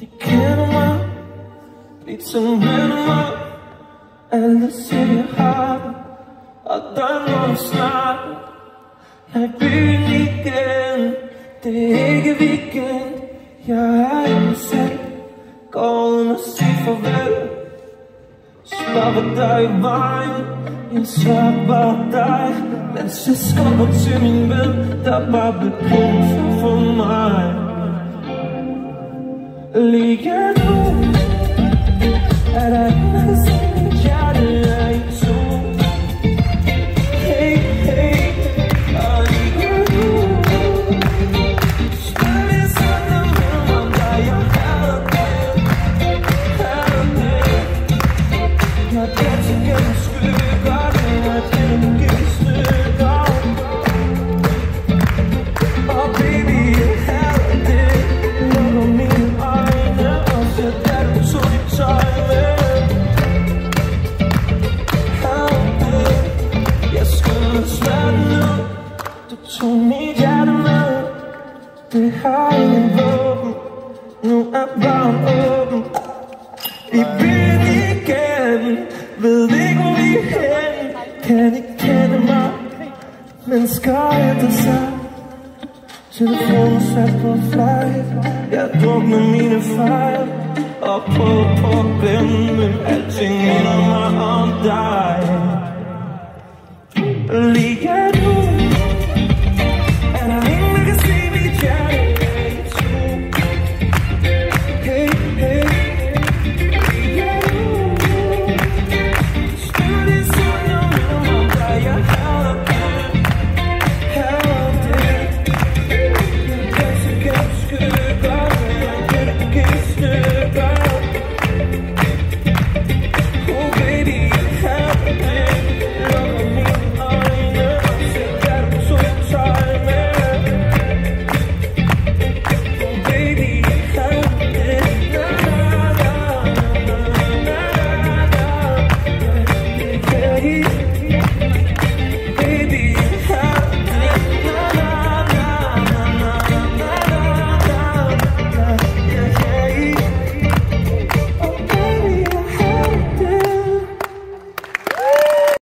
Det kender mig Alle siger jeg har det Og der er nogen snart Jeg er i byen igen Det er ikke weekend. Jeg er i mig selv Går uden at sige farvel. Stopper dig i vejen Jeg sørger bare dig. Mens jeg skubber til min ven Der bare blev brug for mig. Du mit hjerte med Det har ingen våben. Nu er barn åben. I byen igen. Ved ikke hvor vi er hen. Kan ikke kende mig. Men skal der sig Telefonen sat på flight Jeg drukner mine fejl. Og prøver på at glemme alting minder mig om. Please.